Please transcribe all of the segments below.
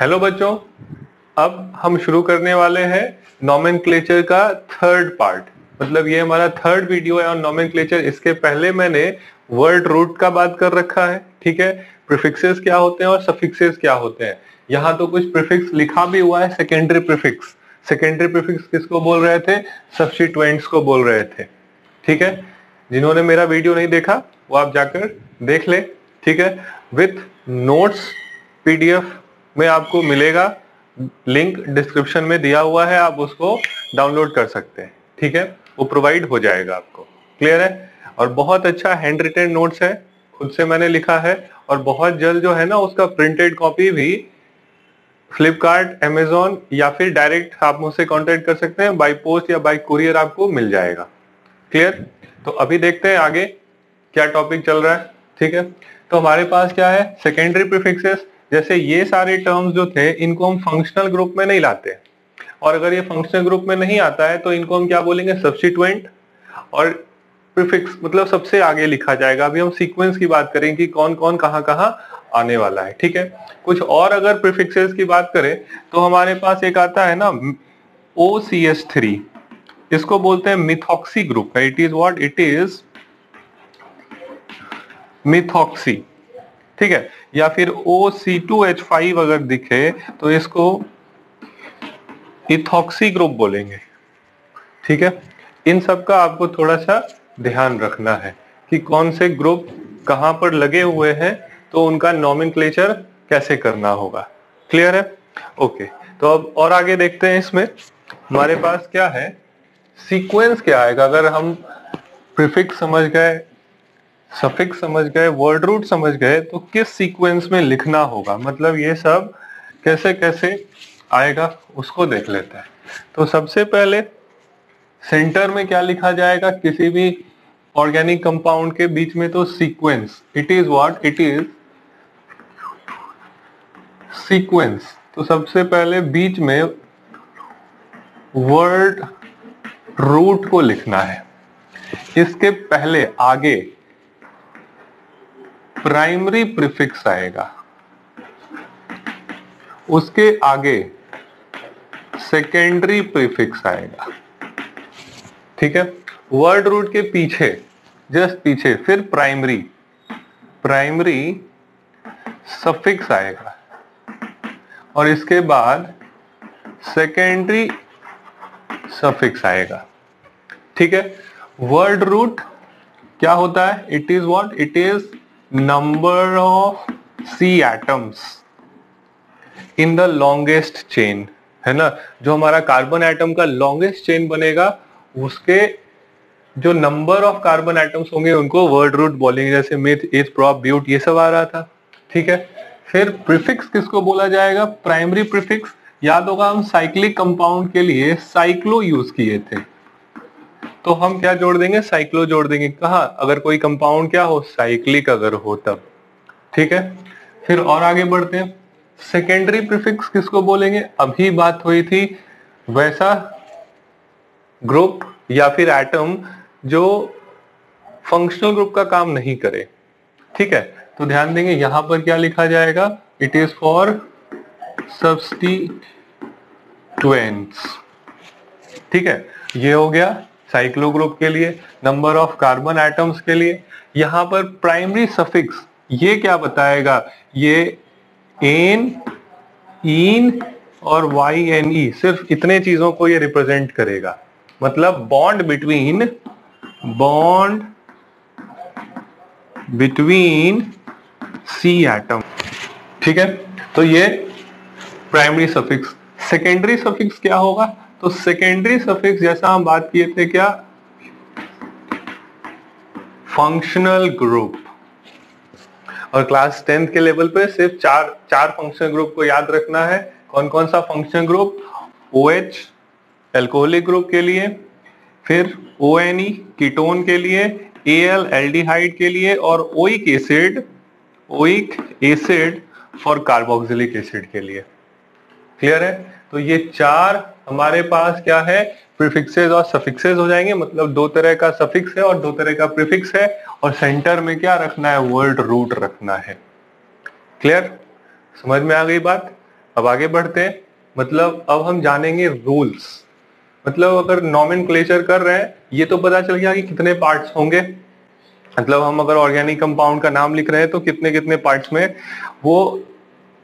Hello बच्चों, अब हम शुरू करने वाले हैं नॉमेन का थर्ड पार्ट मतलब ये हमारा थर्ड वीडियो है ऑन नॉमेन इसके पहले मैंने वर्ड रूट का बात कर रखा है, ठीक है? प्रिफिक्सेस क्या होते हैं और सफिक्सेस क्या होते हैं? यहाँ तो कुछ प्रिफिक्स लिखा भी हुआ है सेकेंडरी प्रिफिक्स सेकेंडरी प्रिफिक्स किसको बोल रहे थे? सब्सिट्यूएंट्स को बोल रहे थे, ठीक है? जिन्होंने मेरा वीडियो नहीं देखा, वो आप जाकर देख ले, ठीक है? विथ नोट्स पीडीएफ में आपको मिलेगा। लिंक डिस्क्रिप्शन में दिया हुआ है, आप उसको डाउनलोड कर सकते हैं। ठीक है? वो प्रोवाइड हो जाएगा आपको। क्लियर है? और बहुत अच्छा हैंड रिटेन नोट्स है, खुद से मैंने लिखा है, और बहुत जल्द जो है ना, उसका प्रिंटेड कॉपी भी फ्लिपकार्ट एमेजोन या फिर डायरेक्ट आप मुझसे कॉन्टेक्ट कर सकते हैं बाई पोस्ट या बाई कुरियर आपको मिल जाएगा। क्लियर? तो अभी देखते हैं आगे क्या टॉपिक चल रहा है। ठीक है? तो हमारे पास क्या है? Secondary prefixes. जैसे ये सारे टर्म्स जो थे, इनको हम फंक्शनल ग्रुप में नहीं लाते। और अगर ये फंक्शनल ग्रुप में नहीं आता है तो इनको हम क्या बोलेंगे? सब्सिट्यूएंट और प्रीफिक्स मतलब सबसे आगे लिखा जाएगा। अभी हम सीक्वेंस की बात करें कि कौन कौन, कहाँ कहाँ आने वाला है, ठीक है? कुछ और अगर प्रीफिक्सेस की बात करें तो हमारे पास एक आता है ना ओ इसको बोलते हैं methoxy group it is what it is methoxy ठीक है? या फिर O C two H five अगर दिखे तो इसको इथॉक्सी ग्रुप बोलेंगे। ठीक है? इन सब का आपको थोड़ा सा ध्यान रखना है कि कौन से ग्रुप कहाँ पर लगे हुए हैं तो उनका नॉमिन कैसे करना होगा। क्लियर है? ओके तो अब और आगे देखते हैं इसमें। हमारे पास क्या है? सीक्वेंस क्या आएगा? अगर हम प्रिफिक्स समझ गए सफिक्स समझ गए वर्ड रूट समझ गए तो किस सीक्वेंस में लिखना होगा? मतलब ये सब कैसे कैसे आएगा, उसको देख लेते हैं। तो सबसे पहले सेंटर में क्या लिखा जाएगा? किसी भी ऑर्गेनिक कंपाउंड के बीच में तो sequence it is what it is sequence तो सबसे पहले बीच में वर्ड रूट को लिखना है। इसके पहले, आगे प्राइमरी प्रीफिक्स आएगा। उसके आगे सेकेंडरी प्रीफिक्स आएगा। ठीक है? वर्ड रूट के पीछे, जस्ट पीछे, फिर प्राइमरी। प्राइमरी सफिक्स आएगा। और इसके बाद सेकेंडरी सफिक्स आएगा। ठीक है? वर्ड रूट क्या होता है? It is what it is number of C atoms in the longest chain है ना? जो हमारा कार्बन एटम का लॉन्गेस्ट चेन बनेगा, उसके जो नंबर ऑफ़ कार्बन एटम्स होंगे, उनको वर्ड रूट बोलेंगे, जैसे मिथ इज़ प्रॉप ब्यूट ये सब आ रहा था, ठीक है? फिर प्रिफिक्स किसको बोला जाएगा? प्राइमरी प्रिफिक्स याद होगा हम साइक्लिक कंपाउंड के लिए साइक्लो यूज़ किए थे। तो हम क्या जोड़ देंगे? साइक्लो जोड़ देंगे। कहा? अगर कोई कंपाउंड क्या हो? साइक्लिक अगर हो तब। ठीक है? फिर और आगे बढ़ते हैं। सेकेंडरी प्रिफिक्स किसको बोलेंगे? अभी बात हुई थी वैसा ग्रुप या फिर एटम जो फंक्शनल ग्रुप का काम नहीं करे। ठीक है? तो ध्यान देंगे, यहाँ पर क्या लिखा जाएगा? इट इज़ फॉर सब्सटीट्यूएंट्स ठीक है? ये हो गया। साइक्लो ग्रुप के लिए नंबर ऑफ़ कार्बन एटम्स के लिए। यहाँ पर प्राइमरी सफिक्स ये क्या बताएगा? ये एन इन और वाई एन ई सिर्फ़ इतने चीज़ों को ये रिप्रेजेंट करेगा। मतलब bond between bond between C atom ठीक है? तो ये प्राइमरी सफिक्स सेकेंडरी सफिक्स क्या होगा? तो सेकेंडरी सफिक्स जैसा हम बात किए थे क्या? फंक्शनल ग्रुप और क्लास टेंथ के लेवल पे सिर्फ़ चार चार फंक्शनल ग्रुप को याद रखना है। कौन कौन सा functional group O H alcoholic group के लिए, फिर ओ एन ई कीटोन के लिए ए एल एल्डिहाइड के लिए, और oic acid oic acid for carboxylic acid के लिए। क्लियर है? तो ये चार हमारे पास क्या है? प्रीफिक्सेस और सफिक्सेस हो जाएँगे। मतलब दो तरह का सफिक्स है और दो तरह का प्रीफिक्स है। और सेंटर में क्या रखना है? वर्ड रूट रखना है। क्लियर? समझ में आ गई बात? अब आगे बढ़ते हैं। मतलब अब हम जानेंगे रूल्स। मतलब अगर नॉमिन कर रहे हैं, ये तो पता चल गया कि कितने पार्ट्स होंगे। मतलब हम अगर ऑर्गेनिक कंपाउंड का नाम लिख रहे हैं तो कितने कितने पार्ट्स में वो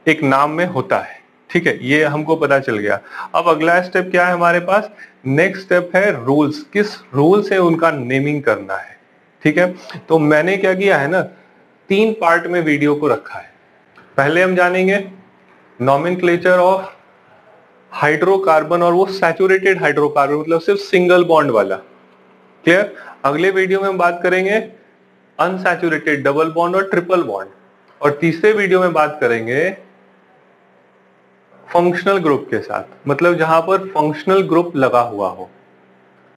एक नाम में होता है। ठीक है, ये हमको पता चल गया। अब अगला स्टेप क्या है हमारे पास? नेक्स्ट स्टेप है रूल्स किस रूल से उनका नेमिंग करना है? ठीक है तो मैंने क्या किया है ना, तीन पार्ट में वीडियो को रखा है। पहले हम जानेंगे नॉमिन ऑफ़ हाइड्रोकार्बन और वो सैचुरेटेड हाइड्रोकार्बन मतलब सिर्फ़ सिंगल बॉन्ड वाला। क्लियर अगले वीडियो में हम बात करेंगे अनसैचुरेटेड डबल बॉन्ड और ट्रिपल बॉन्ड और तीसरे वीडियो में बात करेंगे फंक्शनल ग्रुप के साथ मतलब जहाँ पर फंक्शनल ग्रुप लगा हुआ हो।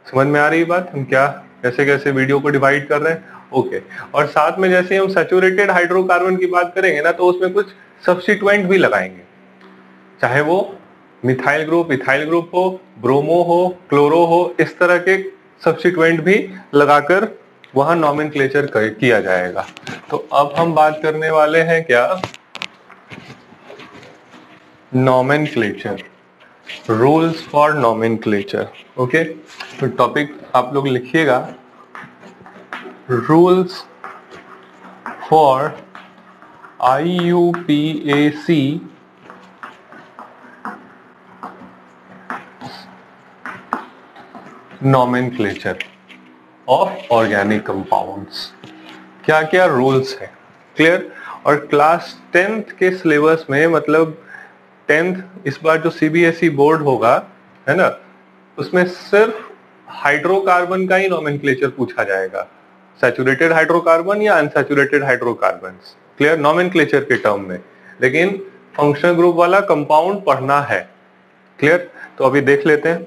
समझ में आ रही बात? हम क्या, कैसे कैसे वीडियो को डिवाइड कर रहे हैं? ओके और साथ में जैसे हम सैचुरेटेड हाइड्रोकार्बन की बात करेंगे ना तो उसमें कुछ सब्सिट्यूएंट भी लगाएँगे। चाहे वो मिथाइल ग्रुप इथाइल ग्रुप हो ब्रोमो हो क्लोरो हो, इस तरह के सब्सिट्यूएंट भी लगाकर वहाँ नॉमिन किया जाएगा। तो अब हम बात करने वाले हैं क्या? नॉमिन रूल्स फॉर नॉमिन ओके तो टॉपिक आप लोग लिखिएगा. Rules for I U P A C nomenclature of organic compounds क्या क्या रूल्स है? क्लियर और क्लास टेंथ के सिलेबस में मतलब टेंथ, इस बार जो सीबीएसई बोर्ड e होगा, है ना, उसमें सिर्फ़ हाइड्रोकार्बन का ही नॉमेनक्लेचर पूछा जाएगा। सैचुरेटेड हाइड्रोकार्बन या अनसैचुरेटेड हाइड्रोकार्बन क्लियर नॉमेनक्लेचर के टर्म में। लेकिन फंक्शनल ग्रुप वाला कंपाउंड पढ़ना है। क्लियर तो अभी देख लेते हैं।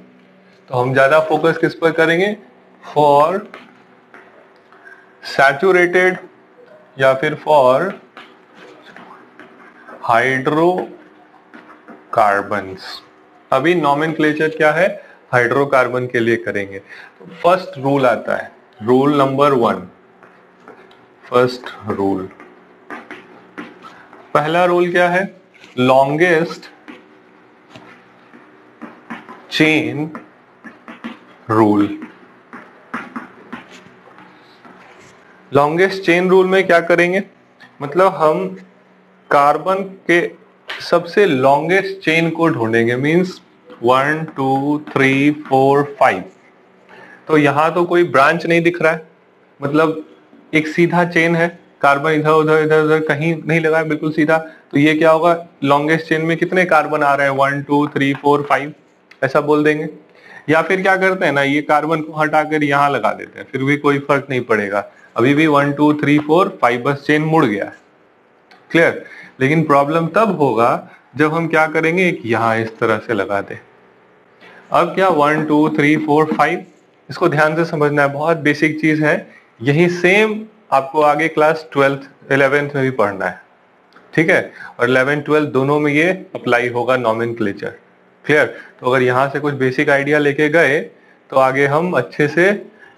तो हम ज़्यादा फोकस किस पर करेंगे? फॉर सैचुरेटेड या फिर फॉर हाइड्रोकार्बन्स अभी नॉमिन क्या है? हाइड्रोकार्बन के लिए करेंगे। फ़र्स्ट रूल आता है। Rule number one first rule पहला रूल क्या है? Longest chain rule longest chain rule में क्या करेंगे? मतलब हम कार्बन के सबसे लॉन्गेस्ट चेन को ढूंढेंगे means one two three four five तो यहाँ तो कोई ब्रांच नहीं दिख रहा है। मतलब एक सीधा चेन है कार्बन इधर, उधर इधर, उधर, कहीं नहीं लगा है, बिल्कुल सीधा। तो ये क्या होगा? लॉन्गेस्ट चेन में कितने कार्बन आ रहे हैं? One two three four five ऐसा बोल देंगे। या फिर क्या करते हैं ना, ये कार्बन को हटाकर यहाँ लगा देते हैं, फिर भी कोई फ़र्क नहीं पड़ेगा। अभी भी one two three four five बस चेन मुड़ गया। है क्लियर लेकिन प्रॉब्लम तब होगा जब हम क्या करेंगे? एक यहाँ इस तरह से लगा दे। अब क्या? One two three four five इसको ध्यान से समझना है। बहुत बेसिक चीज़ है। यही सेम आपको आगे क्लास ट्वेल्थ इलेवेंथ में भी पढ़ना है। ठीक है? और इलेवेंथ ट्वेल्थ दोनों में ये अप्लाई होगा नॉमिन क्लियर तो अगर यहाँ से कुछ बेसिक आइडिया लेके गए तो आगे हम अच्छे से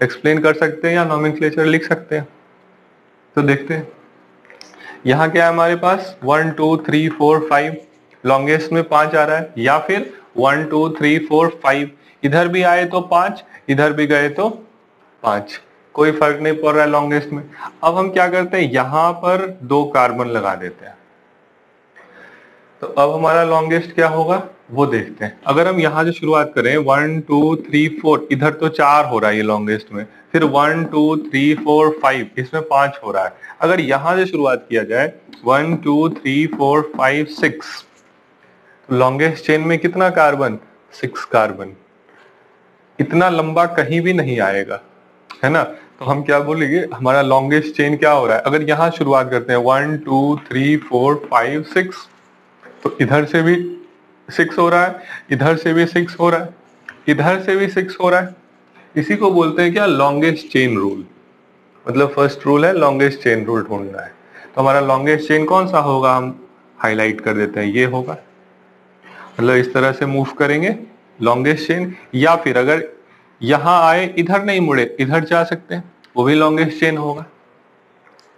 एक्सप्लेन कर सकते हैं या नॉमिन लिख सकते हैं। तो देखते हैं। यहाँ क्या है हमारे पास? One two three four five longest में पाँच आ रहा है। या फिर one two three four five इधर भी आए तो पाँच, इधर भी गए तो पाँच. कोई फ़र्क नहीं पड़ रहा है लॉन्गेस्ट में। अब हम क्या करते हैं? यहाँ पर दो कार्बन लगा देते हैं। तो अब हमारा लॉन्गेस्ट क्या होगा? वो देखते हैं। अगर हम यहाँ से शुरुआत करें वन टू थ्री फोर इधर तो चार हो रहा है ये लॉन्गेस्ट में। फिर one two three four five इसमें पाँच हो रहा है। अगर यहाँ से शुरुआत किया जाए one two three four five six longest chain में कितना कार्बन सिक्स कार्बन इतना लंबा कहीं भी नहीं आएगा, है ना? तो हम क्या बोलेंगे, हमारा लॉन्गेस्ट चेन क्या हो रहा है? अगर यहाँ शुरुआत करते हैं one two three four five six तो इधर से भी सिक्स हो रहा है, इधर से भी सिक्स हो रहा है, इधर से भी सिक्स हो रहा है। इसी को बोलते हैं क्या? लॉन्गेस्ट चेन रूल मतलब फ़र्स्ट रूल है लॉन्गेस्ट चेन रूल ढूंढना है। तो हमारा लॉन्गेस्ट चेन कौन सा होगा? हम हाईलाइट कर देते हैं, ये होगा। मतलब इस तरह से मूव करेंगे लॉन्गेस्ट चेन या फिर अगर यहाँ आए, इधर नहीं मुड़े, इधर जा सकते हैं, वो भी लॉन्गेस्ट चेन होगा।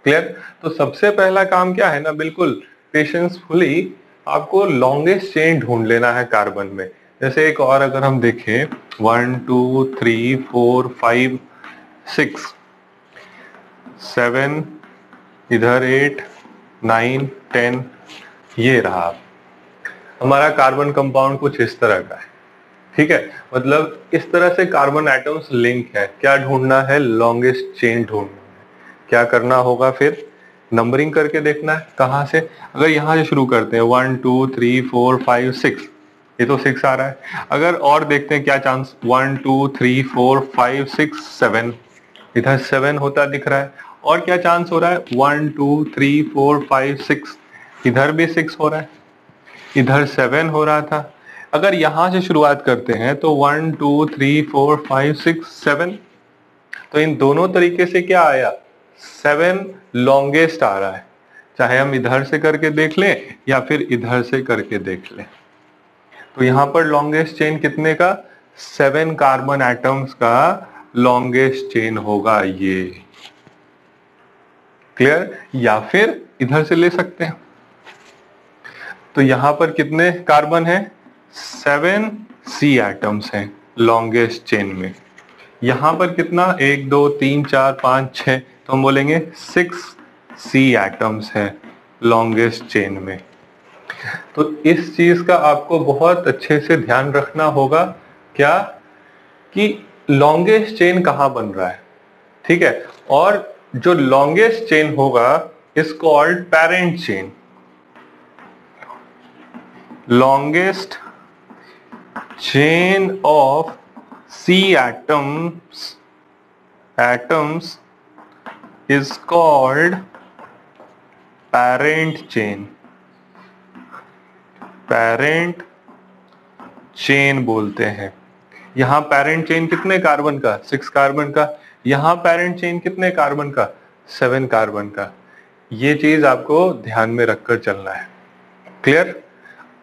क्लियर तो सबसे पहला काम क्या है ना, बिल्कुल पेशेंसफुली आपको लॉन्गेस्ट चेन ढूंढ लेना है कार्बन में। जैसे एक और अगर हम देखें one two three four five six seven, इधर एट, नाइन, टेन, ये रहा। हमारा कार्बन कंपाउंड कुछ इस तरह का है, ठीक है? मतलब इस तरह से कार्बन एटम्स लिंक है। क्या ढूंढना है? लॉन्गेस्ट चेन ढूंढना है। क्या करना होगा फिर? नंबरिंग करके देखना है, कहाँ से? अगर यहाँ से शुरू करते हैं one two three four five six ये तो सिक्स आ रहा है। अगर और देखते हैं क्या chance one two three four five six seven इधर सेवन होता दिख रहा है। और क्या चांस हो रहा है? One two three four five six इधर भी सिक्स हो रहा है। इधर सेवन हो रहा था। अगर यहाँ से शुरुआत करते हैं तो one two three four five six seven तो इन दोनों तरीके से क्या आया? सेवन लॉन्गेस्ट आ रहा है। चाहे हम इधर से करके देख लें या फिर इधर से करके देख लें। तो यहाँ पर लॉन्गेस्ट चेन कितने का? सेवन कार्बन एटम्स का लॉन्गेस्ट चेन होगा ये। क्लियर या फिर इधर से ले सकते हैं। तो यहाँ पर कितने कार्बन है? सेवन सी एटम्स हैं लॉन्गेस्ट चेन में। यहाँ पर कितना? एक, दो, तीन, चार, पाँच छ तो हम बोलेंगे सिक्स सी एटम्स है लॉन्गेस्ट चेन में। तो इस चीज़ का आपको बहुत अच्छे से ध्यान रखना होगा, क्या? कि लॉन्गेस्ट चेन कहाँ बन रहा है? ठीक है? और जो लॉन्गेस्ट चेन होगा is called parent chain longest chain of C atoms atoms is called parent chain parent chain बोलते हैं। यहाँ पेरेंट चेन कितने कार्बन का? सिक्स कार्बन का। यहाँ पेरेंट चेन कितने कार्बन का? सेवन कार्बन का। ये चीज़ आपको ध्यान में रखकर चलना है। क्लियर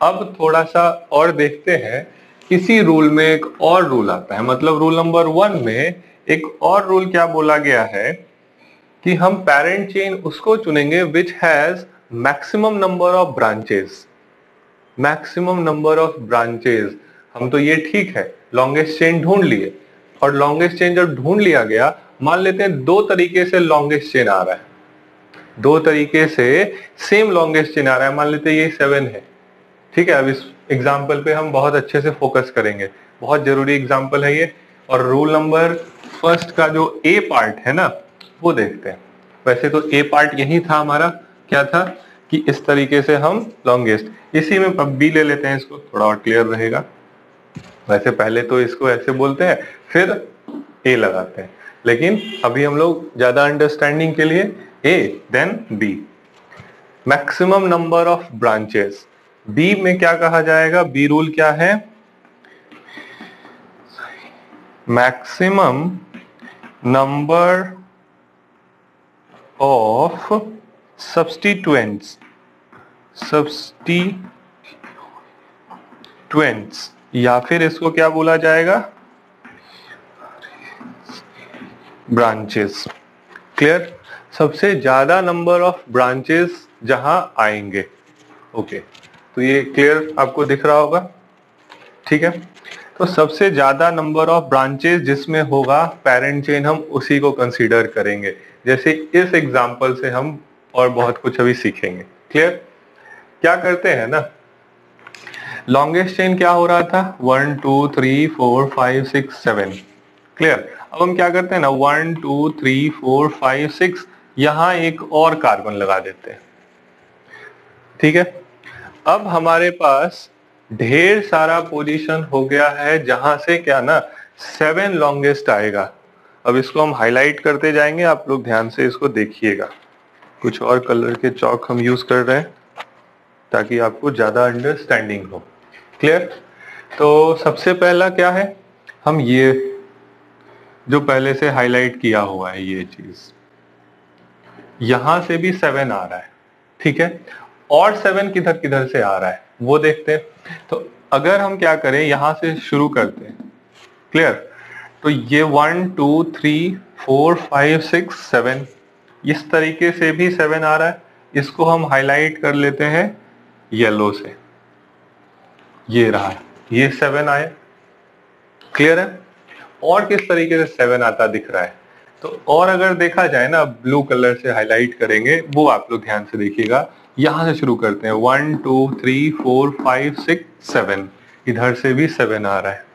अब थोड़ा सा और देखते हैं। इसी रूल में एक और रूल आता है। मतलब रूल नंबर वन में एक और रूल क्या बोला गया है कि हम पेरेंट चेन उसको चुनेंगे which has maximum number of branches maximum number of branches हम तो ये ठीक है। लॉन्गेस्ट चेन ढूंढ लिए। और लॉन्गेस्ट चेन जब ढूंढ लिया गया, मान लेते हैं दो तरीके से लॉन्गेस्ट चेन आ रहा है। दो तरीके से सेम लॉन्गेस्ट चेन आ रहा है। मान लेते हैं ये सेवन है। ठीक है, अब इस एग्ज़ाम्पल पे हम बहुत अच्छे से फोकस करेंगे। बहुत ज़रूरी एग्ज़ाम्पल है ये। और रूल नंबर फ़र्स्ट का जो ए पार्ट है ना, वो देखते हैं। वैसे तो ए पार्ट यही था हमारा। क्या था? कि इस तरीके से हम लॉन्गेस्ट इसी में बी ले लेते हैं इसको। थोड़ा और क्लियर रहेगा। वैसे पहले तो इसको ऐसे बोलते हैं, फिर ए लगाते हैं। लेकिन अभी हम लोग ज़्यादा अंडरस्टैंडिंग के लिए A then B maximum number of branches B में क्या कहा जाएगा? बी रूल क्या है? Maximum number of substituents substituents या फिर इसको क्या बोला जाएगा? ब्रांचेस क्लियर सबसे ज़्यादा नंबर ऑफ़ ब्रांचेस जहाँ आएँगे। ओके. तो ये क्लियर आपको दिख रहा होगा? ठीक है? तो सबसे ज़्यादा नंबर ऑफ़ ब्रांचेस जिसमें होगा पेरेंट चेन हम उसी को कंसीडर करेंगे। जैसे इस एग्जांपल से हम और बहुत कुछ अभी सीखेंगे। क्लियर क्या करते हैं ना? लॉन्गेस्ट चेन क्या हो रहा था? One two three four five six seven clear अब हम क्या करते हैं ना? One two three four five six यहाँ एक और कार्बन लगा देते हैं। ठीक है? अब हमारे पास ढेर सारा पोजीशन हो गया है, जहाँ से क्या ना सेवन लॉन्गेस्ट आएगा। अब इसको हम हाईलाइट करते जाएँगे। आप लोग ध्यान से इसको देखिएगा। कुछ और कलर के चौक हम यूज़ कर रहे हैं, ताकि आपको ज़्यादा अंडरस्टैंडिंग हो। क्लियर तो सबसे पहला क्या है? हम ये जो पहले से हाईलाइट किया हुआ है ये चीज़। यहाँ से भी सेवन आ रहा है, ठीक है? और सेवन किधर किधर से आ रहा है, वो देखते हैं। तो अगर हम क्या करें, यहाँ से शुरू करते हैं। क्लियर तो ये one two three four five six seven इस तरीके से भी सेवन आ रहा है। इसको हम हाईलाइट कर लेते हैं येलो से। ये रहा ये सेवन आया क्लियर है? और किस तरीके से सेवन आता दिख रहा है? तो और अगर देखा जाए ना ब्लू कलर से हाईलाइट करेंगे, वो आप लोग ध्यान से देखिएगा। यहाँ से शुरू करते हैं। One two three four five six seven इधर से भी सेवन आ रहा है।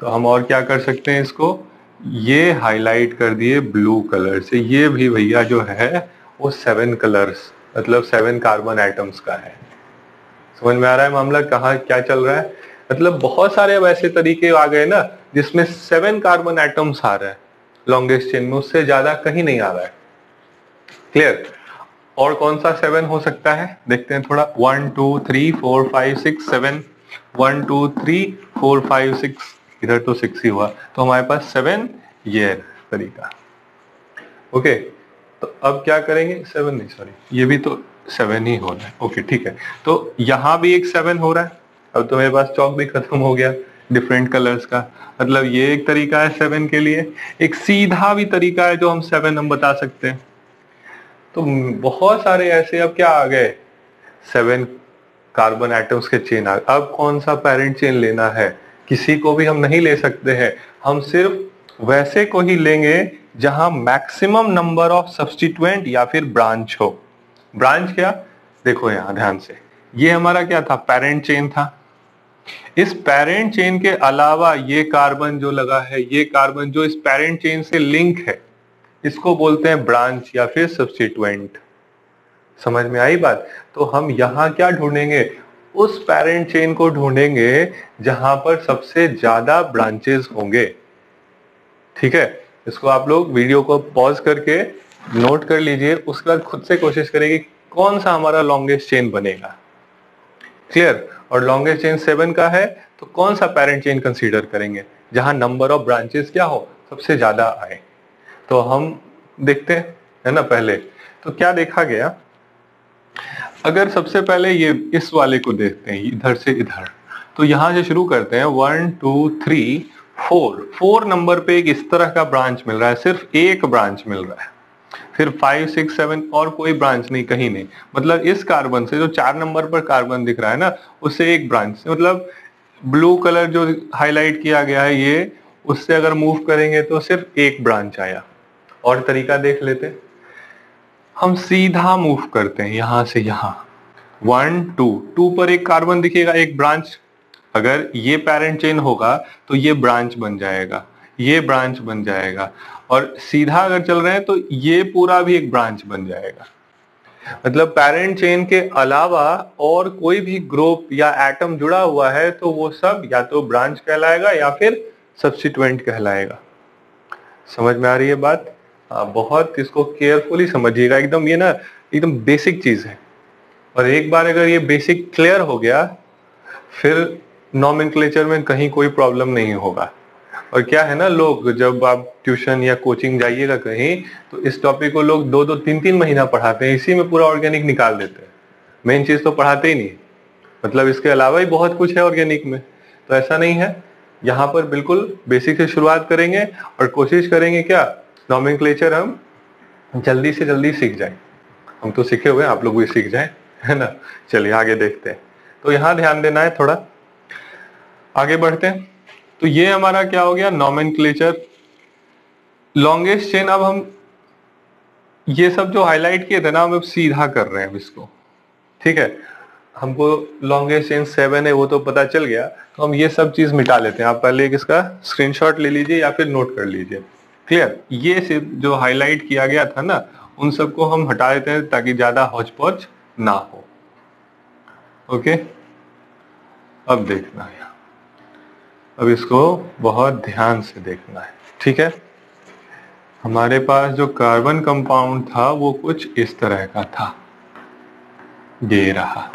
तो हम और क्या कर सकते हैं इसको? ये हाईलाइट कर दिए ब्लू कलर से। ये भी भैया जो है, वो सेवन कलर्स मतलब सेवन कार्बन आइटम्स का है। समझ में आ रहा है मामला, कहा, क्या चल रहा है? मतलब बहुत सारे अब ऐसे तरीके आ गए ना, जिसमें सेवन कार्बन एटम्स आ रहा है लॉन्गेस्ट चेन में, उससे ज़्यादा कहीं नहीं आ रहा है। क्लियर और कौन सा सेवन हो सकता है? देखते हैं थोड़ा। One two three four five six seven one two three four five six इधर तो सिक्स ही हुआ। तो हमारे पास सेवन ये तरीका। ओके तो अब क्या करेंगे? सेवन नहीं सॉरी ये भी तो सेवन ही हो रहा है। ओके ठीक है। तो यहाँ भी एक सेवन हो रहा है। अब तो मेरे पास चौक भी खत्म हो गया डिफरेंट कलर्स का। मतलब ये एक तरीका है सेवन के लिए। एक सीधा भी तरीका है जो हम सेवन हम बता सकते हैं। तो बहुत सारे ऐसे अब क्या आ गए? सेवन कार्बन एटम्स के चेन आ अब कौन सा पेरेंट चेन लेना है? किसी को भी हम नहीं ले सकते हैं। हम सिर्फ़ वैसे को ही लेंगे जहाँ मैक्सिमम नंबर ऑफ़ सब्सटीट्यूएंट या फिर ब्रांच हो। ब्रांच क्या? देखो यहाँ ध्यान से। ये हमारा क्या था? पेरेंट चेन था। इस पेरेंट चेन के अलावा ये कार्बन जो लगा है, ये कार्बन जो इस पेरेंट चेन से लिंक है, इसको बोलते हैं ब्रांच या फिर सब्सटीट्यूएंट समझ में आई बात? तो हम यहाँ क्या ढूंढेंगे? उस पेरेंट चेन को ढूंढेंगे जहाँ पर सबसे ज़्यादा ब्रांचेस होंगे। ठीक है? इसको आप लोग वीडियो को पॉज करके नोट कर लीजिए, उसके बाद खुद से कोशिश करेंगे कौन सा हमारा लॉन्गेस्ट चेन बनेगा। क्लियर और लॉन्गेस्ट चेन सेवन का है तो कौन सा पेरेंट चेन कंसीडर करेंगे? जहाँ नंबर ऑफ़ ब्रांचेस क्या हो, सबसे ज़्यादा आए। तो हम देखते हैं, है ना, पहले। तो क्या देखा गया? अगर सबसे पहले ये इस वाले को देखते हैं, इधर से इधर तो यहाँ से शुरू करते हैं one two three four four number पे एक इस तरह का ब्रांच मिल रहा है, सिर्फ़ एक ब्रांच मिल रहा है। फिर फाइव सिक्स सेवन और कोई ब्रांच नहीं, कहीं नहीं। मतलब इस कार्बन से, जो चार नंबर पर कार्बन दिख रहा है ना, उससे एक ब्रांच मतलब ब्लू कलर जो हाईलाइट किया गया है ये, उससे अगर मूव करेंगे तो सिर्फ़ एक ब्रांच आया। और तरीका देख लेते हम सीधा मूव करते हैं यहाँ से यहाँ। वन टू टू पर एक कार्बन दिखेगा, एक ब्रांच अगर ये पेरेंट चेन होगा तो ये ब्रांच बन जाएगा। ये ब्रांच बन जाएगा। और सीधा अगर चल रहे हैं तो ये पूरा भी एक ब्रांच बन जाएगा। मतलब पेरेंट चेन के अलावा और कोई भी ग्रुप या एटम जुड़ा हुआ है तो वो सब या तो ब्रांच कहलाएगा या फिर सब्सिट्यूएंट कहलाएगा। समझ में आ रही है बात? आ, बहुत इसको केयरफुली समझिएगा। एकदम ये ना एकदम बेसिक चीज़ है। और एक बार अगर ये बेसिक क्लियर हो गया फिर नॉमिन में कहीं कोई प्रॉब्लम नहीं होगा। और क्या है ना, लोग जब आप ट्यूशन या कोचिंग जाइएगा कहीं तो इस टॉपिक को लोग दो दो, तीन तीन महीना पढ़ाते हैं, इसी में पूरा ऑर्गेनिक निकाल देते हैं। मेन चीज़ तो पढ़ाते ही नहीं। मतलब इसके अलावा ही बहुत कुछ है ऑर्गेनिक में। तो ऐसा नहीं है। यहाँ पर बिल्कुल बेसिक से शुरुआत करेंगे और कोशिश करेंगे क्या? नॉमिन हम जल्दी से जल्दी सीख जाए। हम तो सीखे हुए आप लोग भी सीख जाए, है ना? चलिए आगे देखते हैं। तो यहाँ ध्यान देना है थोड़ा। आगे बढ़ते हैं। तो ये हमारा क्या हो गया? नॉमिन लॉन्गेस्ट चेन अब हम ये सब जो हाईलाइट किए थे ना, हम अब सीधा कर रहे हैं अब इसको। ठीक है? हमको लॉन्गेस्ट चेन सेवन है, वो तो पता चल गया। तो हम ये सब चीज़ मिटा लेते हैं। आप पहले एक इसका स्क्रीनशॉट ले लीजिए या फिर नोट कर लीजिए। क्लियर ये सिर्फ़ जो हाईलाइट किया गया था ना, उन सबको हम हटा देते हैं ताकि ज़्यादा हौच पौच ना हो। ओके अब देखना है। अब इसको बहुत ध्यान से देखना है, ठीक है? हमारे पास जो कार्बन कंपाउंड था, वो कुछ इस तरह का था। ये रहा।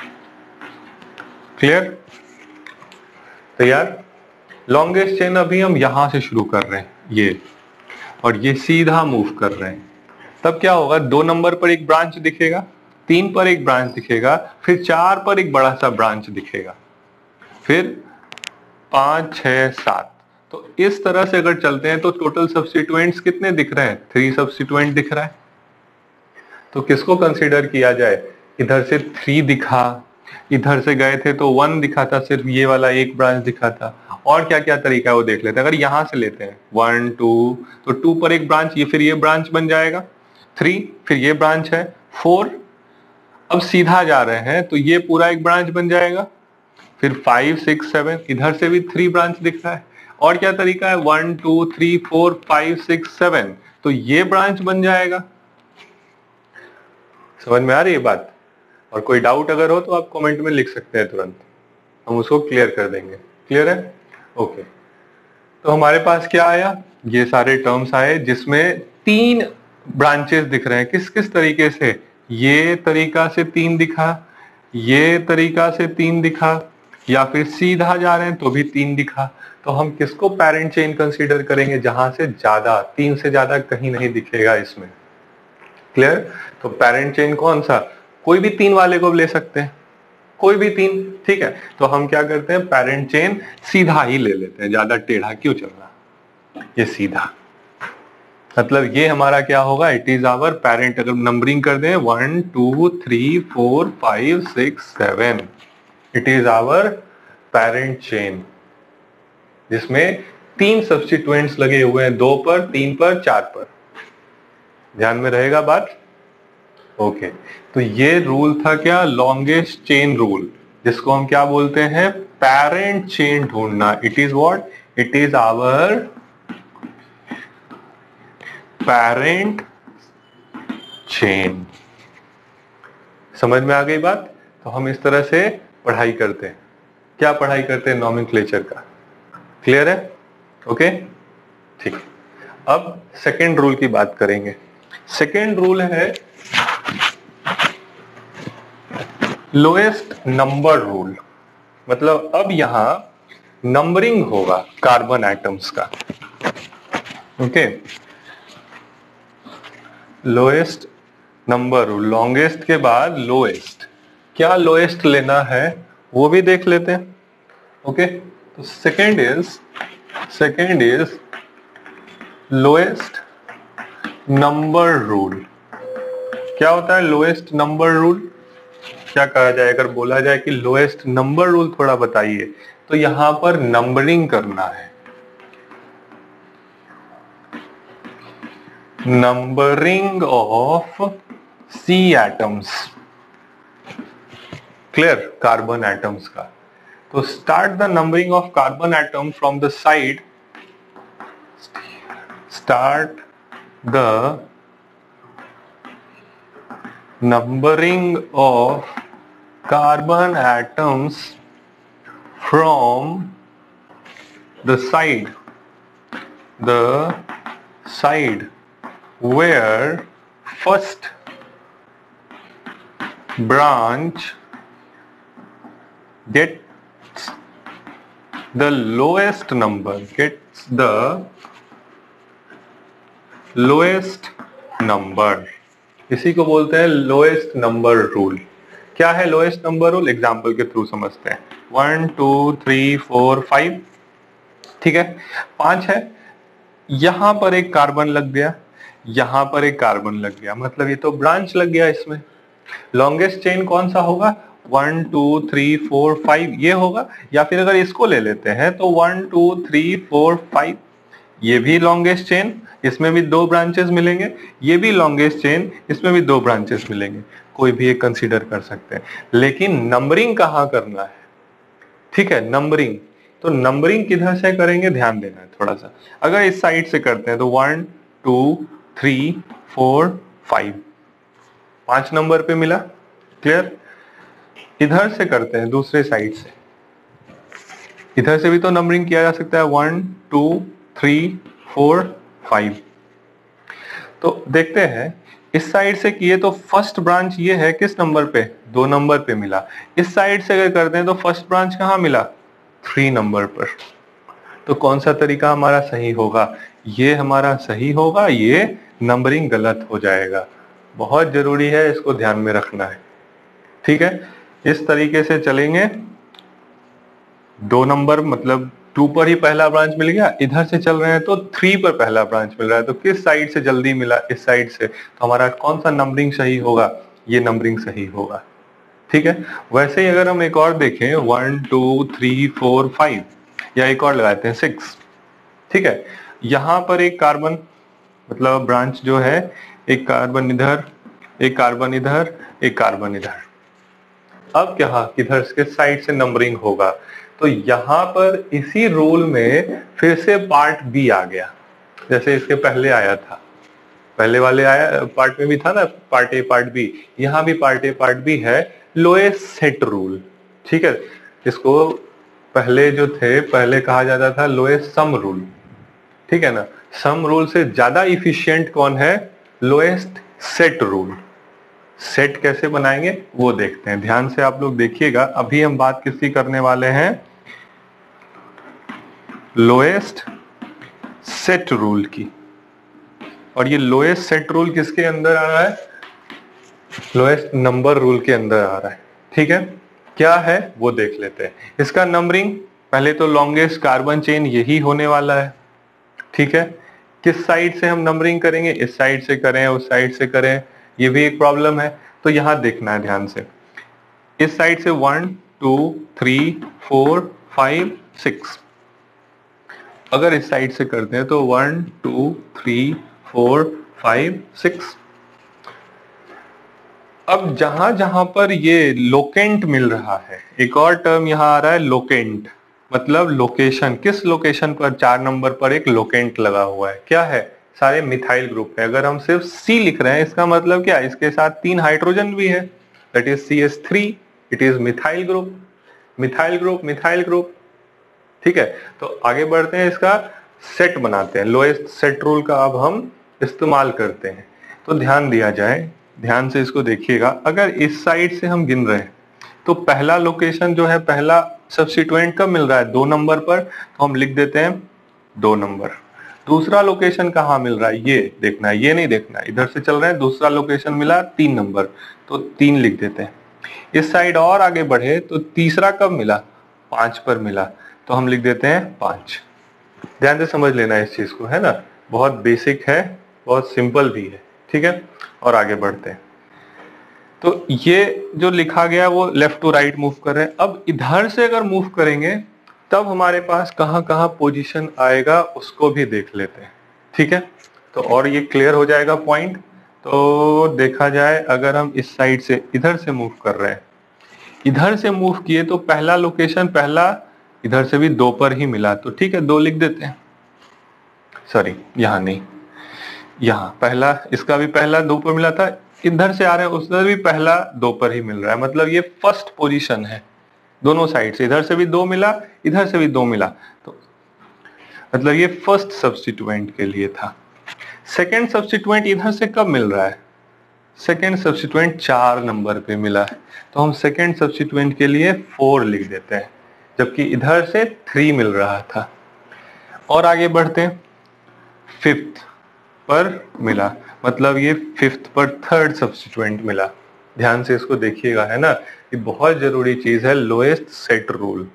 क्लियर तैयार? लॉन्गेस्ट चेन अभी हम यहाँ से शुरू कर रहे हैं, ये। और ये सीधा मूव कर रहे हैं। तब क्या होगा? दो नंबर पर एक ब्रांच दिखेगा, तीन पर एक ब्रांच दिखेगा, फिर चार पर एक बड़ा सा ब्रांच दिखेगा। फिर पाँच छ सात। तो इस तरह से अगर चलते हैं तो टोटल सब्सिट्यूएंट्स कितने दिख रहे हैं? थ्री सब्सिट्यूएंट दिख रहा है। तो किसको कंसीडर किया जाए? इधर से थ्री दिखा। इधर से गए थे तो वन दिखा था, सिर्फ़ ये वाला एक ब्रांच दिखा था। और क्या क्या तरीका है, वो देख लेते हैं। अगर यहाँ से लेते हैं वन टू तो टू पर एक ब्रांच ये फिर ये ब्रांच बन जाएगा। थ्री फिर ये ब्रांच है। फोर अब सीधा जा रहे हैं तो ये पूरा एक ब्रांच बन जाएगा। फिर फाइव सिक्स सेवन इधर से भी थ्री ब्रांच दिख रहा है। और क्या तरीका है? One two three four five six seven तो ये ब्रांच बन जाएगा। समझ में आ रही है बात? और कोई डाउट अगर हो तो आप कमेंट में लिख सकते हैं तुरंत। हम उसको क्लियर कर देंगे। क्लियर है? ओके तो हमारे पास क्या आया? ये सारे टर्म्स आए जिसमें तीन ब्रांचेस दिख रहे हैं। किस किस तरीके से? ये तरीका से तीन दिखा। ये तरीका से तीन दिखा। या फिर सीधा जा रहे हैं तो भी तीन दिखा। तो हम किसको पेरेंट चेन कंसीडर करेंगे जहाँ से ज़्यादा, तीन से ज़्यादा कहीं नहीं दिखेगा इसमें। क्लियर तो पेरेंट चेन कौन सा? कोई भी तीन वाले को ले सकते हैं। कोई भी तीन, ठीक है? तो हम क्या करते हैं? पेरेंट चेन सीधा ही ले लेते हैं। ज़्यादा टेढ़ा क्यों चल रहा ये सीधा। मतलब ये हमारा क्या होगा? इट इज़ आवर पेरेंट अगर नंबरिंग कर दें one two three four five six seven it is our parent chain जिसमें तीन सब्सटीट्यूएंट्स लगे हुए हैं, दो पर, तीन पर, चार पर। ध्यान में रहेगा बात? ओके तो ये रूल था क्या? लॉन्गेस्ट चेन रूल जिसको हम क्या बोलते हैं? पेरेंट चेन ढूंढना। It is what it is our parent chain समझ में आ गई बात? तो हम इस तरह से पढ़ाई करते हैं। क्या पढ़ाई करते हैं नॉमिन का। क्लियर है? ओके ठीक। अब सेकेंड रूल की बात करेंगे। सेकेंड रूल है लोएस्ट नंबर रूल मतलब अब यहाँ नंबरिंग होगा कार्बन एटम्स का। Okay lowest number rule longest के बाद लोएस्ट क्या लोएस्ट लेना है, वो भी देख लेते हैं। ओके तो second is second is lowest number rule क्या होता है लोएस्ट नंबर रूल क्या कहा जाए? अगर बोला जाए कि लोएस्ट नंबर रूल थोड़ा बताइए तो यहाँ पर नंबरिंग करना है। Numbering of C atoms clear carbon atoms का तो start the numbering of carbon atom from the side start the numbering of carbon atoms from the side the side where first branch gets the lowest number gets the lowest number. इसी को बोलते हैं lowest number rule क्या है lowest number rule example के through समझते हैं. One two three four five ठीक है? पाँच है. यहाँ पर एक कार्बन लग गया. यहाँ पर एक कार्बन लग गया. मतलब ये तो ब्रांच लग गया इसमें. लॉन्गेस्ट चेन कौन सा होगा? One, two, three, four, five, ये होगा। या फिर अगर इसको ले लेते हैं तो one, two, three, four, five, ये भी लॉन्गेस्ट चेन इसमें भी दो ब्रांचेस मिलेंगे, ये भी लॉन्गेस्ट चेन इसमें भी दो ब्रांचेस मिलेंगे। कोई भी एक कंसीडर कर सकते हैं। लेकिन नंबरिंग कहाँ करना है? ठीक है नंबरिंग तो नंबरिंग किधर से करेंगे? ध्यान देना है थोड़ा सा। अगर इस साइड से करते हैं तो one, two, three, four, five. पाँच नंबर पे मिला? क्लियर? इधर से करते हैं? दूसरे साइड से। इधर से भी तो नंबरिंग किया जा सकता है। One two three four five तो देखते हैं, इस साइड से किए तो फ़र्स्ट ब्रांच ये है किस नंबर पे? दो नंबर पे मिला। इस साइड से अगर करते हैं तो फ़र्स्ट ब्रांच कहाँ मिला? थ्री नंबर पर। तो कौन सा तरीका हमारा सही होगा? ये हमारा सही होगा, ये नंबरिंग गलत हो जाएगा। बहुत ज़रूरी है इसको ध्यान में रखना है। ठीक है? इस तरीके से चलेंगे। दो नंबर मतलब टू पर ही पहला ब्रांच मिल गया, इधर से चल रहे हैं तो थ्री पर पहला ब्रांच मिल रहा है तो किस साइड से जल्दी मिला, इस साइड से? तो हमारा कौन सा नंबरिंग सही होगा? ये नंबरिंग सही होगा। ठीक है? वैसे ही अगर हम एक और देखें one two three four five या एक और लगाते हैं सिक्स ठीक है? यहाँ पर एक कार्बन मतलब ब्रांच जो है, एक कार्बन इधर, एक कार्बन इधर, एक कार्बन इधर। अब क्या किधर के साइड से नंबरिंग होगा? तो यहाँ पर इसी रूल में फिर से पार्ट बी आ गया। जैसे इसके पहले आया था। पहले वाले आया पार्ट में भी था ना पार्ट ए पार्ट बी यहाँ भी पार्ट ए पार्ट बी है लोएस्ट सेट रूल ठीक है? इसको पहले जो थे, पहले कहा जाता था लोएस्ट सम रूल ठीक है ना? सम रूल से ज़्यादा इफिशियंट कौन है? लोएस्ट सेट रूल सेट कैसे बनाएँगे, वो देखते हैं। ध्यान से आप लोग देखिएगा, अभी हम बात किसकी करने वाले हैं? लोएस्ट सेट रूल की। और ये लोएस्ट सेट रूल किसके अंदर आ रहा है? लोएस्ट नंबर रूल के अंदर आ रहा है। ठीक है? क्या है? वो देख लेते हैं। इसका नंबरिंग पहले तो लॉन्गेस्ट कार्बन चेन यही होने वाला है। ठीक है? किस साइड से हम नंबरिंग करेंगे? इस साइड से करें, उस साइड से करें। ये भी एक प्रॉब्लम है। तो यहाँ देखना है ध्यान से। इस साइड से one two three four five six अगर इस साइड से करते हैं तो one two three four five six अब जहाँ जहाँ पर ये लोकेंट मिल रहा है, एक और टर्म यहाँ आ रहा है लोकेंट मतलब लोकेशन किस लोकेशन पर, चार नंबर पर एक लोकेंट लगा हुआ है। क्या है? सारे मिथाइल ग्रुप है। अगर हम सिर्फ़ सी लिख रहे हैं, इसका मतलब क्या इसके साथ तीन हाइड्रोजन भी है। That is C S three it is methyl group methyl group methyl group ठीक है? तो आगे बढ़ते हैं, इसका सेट बनाते हैं। लोएस्ट सेट रूल का अब हम इस्तेमाल करते हैं। तो ध्यान दिया जाए, ध्यान से इसको देखिएगा। अगर इस साइड से हम गिन रहे हैं तो पहला लोकेशन जो है, पहला सब्सिट्यूएंट कब मिल रहा है? दो नंबर पर तो हम लिख देते हैं दो नंबर दूसरा लोकेशन कहाँ मिल रहा है? ये देखना है, ये नहीं देखना है। इधर से चल रहे हैं, दूसरा लोकेशन मिला तीन नंबर तो तीन लिख देते हैं। इस साइड और आगे बढ़े तो तीसरा कब मिला? पाँच पर मिला तो हम लिख देते हैं पाँच। ध्यान से समझ लेना इस चीज़ को, है ना? बहुत बेसिक है, बहुत सिंपल भी है, ठीक है? और आगे बढ़ते हैं। तो ये जो लिखा गया, वो लेफ़्ट टू राइट मूव कर रहे हैं। अब इधर से अगर मूव करेंगे तब हमारे पास कहाँ कहाँ पोजीशन आएगा उसको भी देख लेते हैं। ठीक है? तो और ये क्लियर हो जाएगा पॉइंट तो देखा जाए, अगर हम इस साइड से, इधर से मूव कर रहे हैं। इधर से मूव किए तो पहला लोकेशन पहला, इधर से भी दो पर ही मिला। तो ठीक है, दो लिख देते हैं। सॉरी यहाँ नहीं। यहाँ, पहला, इसका भी पहला दो पर मिला था। इधर से आ रहे हैं, उधर भी पहला दो पर ही मिल रहा है। मतलब ये फ़र्स्ट पोजीशन है। दोनों साइड से, इधर से भी दो मिला, इधर से भी दो मिला। तो मतलब ये फ़र्स्ट सब्सटीट्यूएंट के लिए था। सेकेंड सब्सटीट्यूएंट इधर से कब मिल रहा है? सेकेंड सब्सटीट्यूएंट चार नंबर पे मिला है। तो हम सेकेंड सब्सटीट्यूएंट के लिए फोर लिख देते हैं, जबकि इधर से थ्री मिल रहा था। और आगे बढ़ते हैं। फिफ्थ पर मिला मतलब ये फिफ्थ पर थर्ड सब्सटीट्यूएंट मिला। ध्यान से इसको देखिएगा, है ना? ये बहुत ज़रूरी चीज़ है लोएस्ट सेट रूल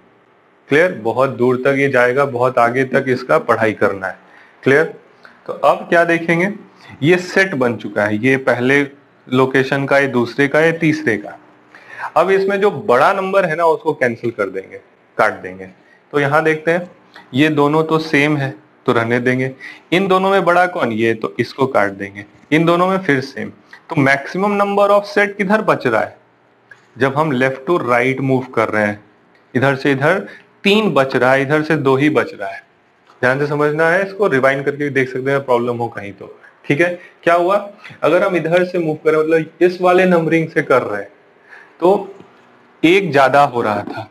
क्लियर बहुत दूर तक ये जाएगा, बहुत आगे तक इसका पढ़ाई करना है। क्लियर तो अब क्या देखेंगे? ये सेट बन चुका है, ये पहले लोकेशन का ये दूसरे का ये तीसरे का। अब इसमें जो बड़ा नंबर है ना, उसको कैंसिल कर देंगे, काट देंगे। तो यहाँ देखते हैं, ये दोनों तो सेम है तो रहने देंगे। इन दोनों में बड़ा कौन? ये तो इसको काट देंगे। इन दोनों में फिर सेम तो मैक्सिमम नंबर ऑफ़ सेट किधर बच रहा है? जब हम लेफ़्ट टू राइट मूव कर रहे हैं, इधर से इधर तीन बच रहा है, इधर से दो ही बच रहा है। ध्यान से समझना है, इसको रिवाइंड करके देख सकते हैं प्रॉब्लम हो कहीं तो। ठीक है? क्या हुआ? अगर हम इधर से मूव करें मतलब इस वाले नंबरिंग से कर रहे हैं तो एक ज़्यादा हो रहा था,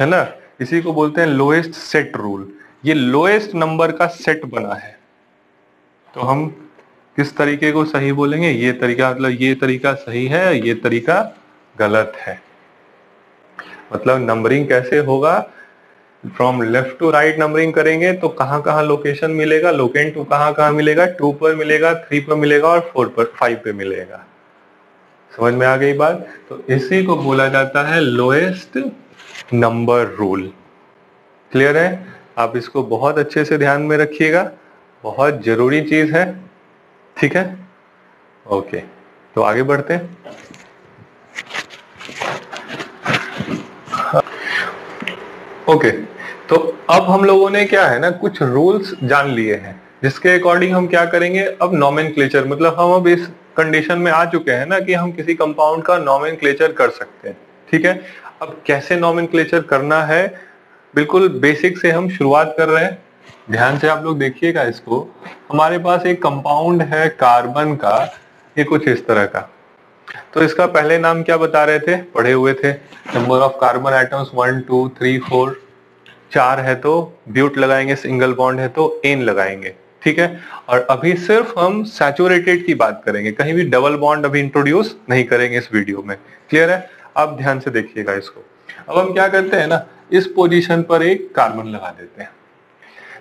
है ना? इसी को बोलते हैं लोएस्ट सेट रूल ये लोएस्ट नंबर का सेट बना है। तो हम किस तरीके को सही बोलेंगे? ये तरीका मतलब ये तरीका सही है, ये तरीका गलत है। मतलब नंबरिंग कैसे होगा? From left to right numbering करेंगे तो कहाँ कहाँ लोकेशन मिलेगा? लोकेंट टू कहाँ कहाँ मिलेगा? टू पर मिलेगा थ्री पर मिलेगा और फोर पर फाइव पे मिलेगा। समझ में आ गई बात? तो इसी को बोला जाता है लोएस्ट नंबर रूल क्लियर है? आप इसको बहुत अच्छे से ध्यान में रखिएगा। बहुत ज़रूरी चीज़ है। ठीक है? ओके तो आगे बढ़ते हैं। ओके तो अब हम लोगों ने क्या है ना, कुछ रूल्स जान लिए हैं, जिसके अकॉर्डिंग हम क्या करेंगे? अब नॉमिन मतलब हम अब इस कंडीशन में आ चुके हैं ना कि हम किसी कंपाउंड का नॉमिन कर सकते हैं। ठीक है? अब कैसे नॉमिन करना है? बिल्कुल बेसिक से हम शुरुआत कर रहे हैं। ध्यान से आप लोग देखिएगा इसको। हमारे पास एक कंपाउंड है कार्बन का, ये कुछ इस तरह का। तो इसका पहले नाम क्या बता रहे थे? पढ़े हुए थे। Number of carbon items one two three four चार है तो ब्यूट लगाएँगे सिंगल बॉन्ड है तो एन लगाएँगे। ठीक है? और अभी सिर्फ़ हम सैचुरेटेड की बात करेंगे। कहीं भी डबल बॉन्ड अभी इंट्रोड्यूस नहीं करेंगे इस वीडियो में। क्लियर है? आप ध्यान से देखिएगा इसको। अब हम क्या करते हैं ना, इस पोजीशन पर एक कार्बन लगा देते हैं।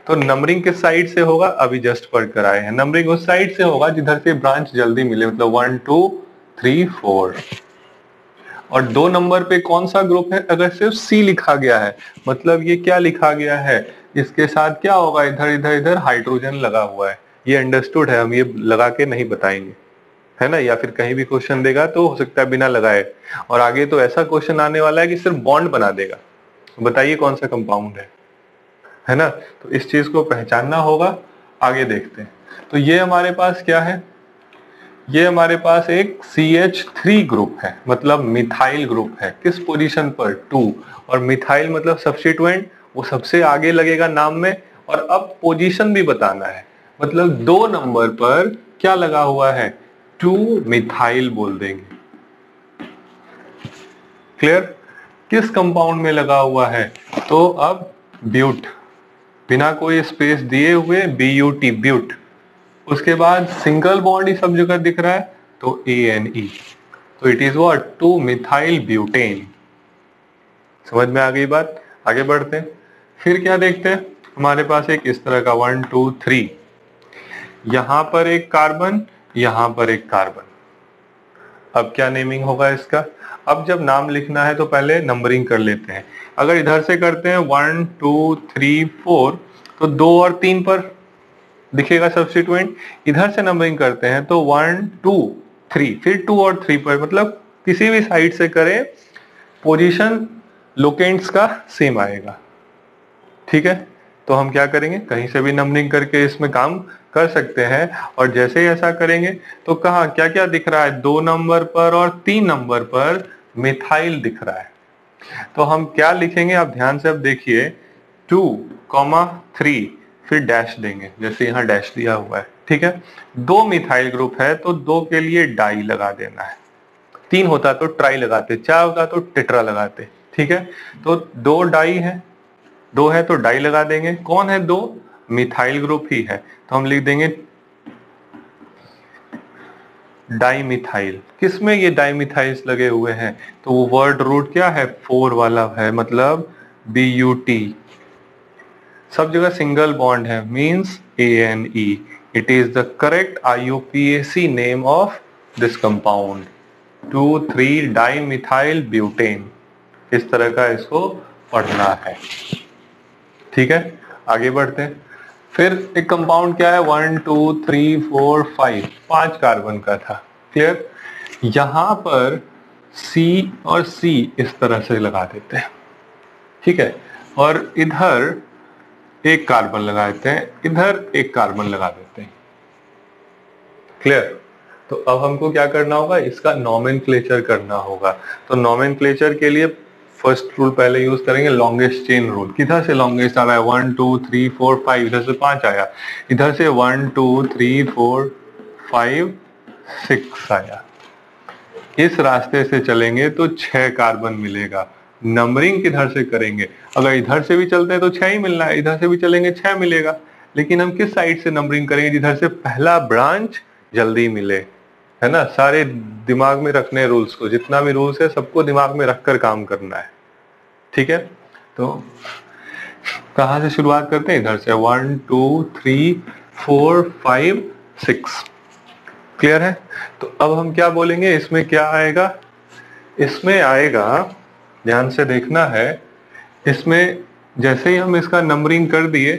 तो नंबरिंग किस साइड से होगा? अभी जस्ट पढ़ कर आए हैं। नंबरिंग उस साइड से होगा जिधर से ब्रांच जल्दी मिले मतलब वन टू थ्री फोर और दो नंबर पे कौन सा ग्रुप है? अगर सिर्फ़ सी लिखा गया है मतलब ये क्या लिखा गया है? इसके साथ क्या होगा? इधर इधर इधर हाइड्रोजन लगा हुआ है। ये अंडरस्टूड है हम ये लगा के नहीं बताएँगे। है ना? या फिर कहीं भी क्वेश्चन देगा तो हो सकता है बिना लगाए। और आगे तो ऐसा क्वेश्चन आने वाला है कि सिर्फ़ बॉन्ड बना देगा। बताइए कौन सा कंपाउंड है। है ना? तो इस चीज़ को पहचानना होगा, आगे देखते हैं। तो ये हमारे पास क्या है? ये हमारे पास एक सी एच थ्री ग्रुप है मतलब मिथाइल ग्रुप है। किस पोजीशन पर? टू और मिथाइल मतलब सब्सिट्यूएंट वो सबसे आगे लगेगा नाम में। और अब पोजीशन भी बताना है। मतलब दो नंबर पर क्या लगा हुआ है? टू मिथाइल बोल देंगे। क्लियर किस कंपाउंड में लगा हुआ है? तो अब ब्यूट। बिना कोई स्पेस दिए हुए बी यू टी ब्यूट उसके बाद सिंगल बॉन्ड ही सब जगह दिख रहा है तो ए एन ई तो it is what two methyl butane समझ में आ गई बात? आगे बढ़ते हैं। फिर क्या देखते हैं? हमारे पास एक इस तरह का वन टू थ्री यहाँ पर एक कार्बन यहाँ पर एक कार्बन अब क्या नेमिंग होगा इसका? अब जब नाम लिखना है तो पहले नंबरिंग कर लेते हैं। अगर इधर से करते हैं वन टू थ्री फोर तो दो और तीन पर दिखेगा सब्सिट्यूएंट इधर से नंबरिंग करते हैं तो वन टू थ्री फिर टू और थ्री पर मतलब किसी भी साइड से करें पोजीशन लोकेंट्स का सेम आएगा। ठीक है? तो हम क्या करेंगे? कहीं से भी नंबरिंग करके इसमें काम कर सकते हैं, और जैसे ही ऐसा करेंगे तो कहा क्या क्या दिख रहा है? दो नंबर पर और तीन नंबर पर मिथाइल दिख रहा है। तो हम क्या लिखेंगे? आप ध्यान से अब देखिए टू कॉमा थ्री फिर डैश देंगे, जैसे यहाँ डैश दिया हुआ है, ठीक है? दो मिथाइल ग्रुप है तो दो के लिए डाई लगा देना है। तीन होता तो ट्राई लगाते, चार होता तो टिट्रा लगाते, ठीक है? तो दो डाई है, दो है तो डाई लगा देंगे। कौन है दो? मिथाइल ग्रुप ही है। तो हम लिख देंगे डाइमिथाइल किसमें ये डाइमिथाइल्स लगे हुए हैं? तो वो वर्ड रूट क्या है? फोर वाला है मतलब बी यू टी सब जगह सिंगल बॉन्ड है means A N E it is the correct I U P IUPAC name of this compound two three dimethyl butane इस तरह का इसको पढ़ना है? ठीक है, आगे बढ़ते हैं। फिर एक कंपाउंड क्या है? One two three four five पाँच कार्बन का था. क्लियर यहाँ पर C और C इस तरह से लगा देते हैं. ठीक है? और इधर एक कार्बन लगा देते हैं. इधर एक कार्बन लगा देते हैं. क्लियर तो अब हमको क्या करना होगा? इसका नॉमेन करना होगा. तो नॉमेन के लिए फ़र्स्ट रूल पहले यूज़ करेंगे लॉन्गेस्ट चेन रूल किधर से लॉन्गेस्ट आ रहा है? One two three four five इधर से पाँच आया। इधर से one two three four five six आया। इस रास्ते से चलेंगे तो छह कार्बन मिलेगा। नंबरिंग किधर से करेंगे? अगर इधर से भी चलते हैं तो छह ही मिलना है। इधर से भी चलेंगे, छह मिलेगा। लेकिन हम किस साइड से नंबरिंग करेंगे? जिधर से पहला ब्रांच जल्दी मिले। है ना? सारे दिमाग में रखने रूल्स को। जितना भी रूल्स है, सबको दिमाग में रखकर काम करना है। ठीक है? तो कहा से शुरुआत करते हैं? इधर से। One two three four five six clear है? तो अब हम क्या बोलेंगे? इसमें क्या आएगा? इसमें आएगा, ध्यान से देखना है, इसमें जैसे ही हम इसका नंबरिंग कर दिए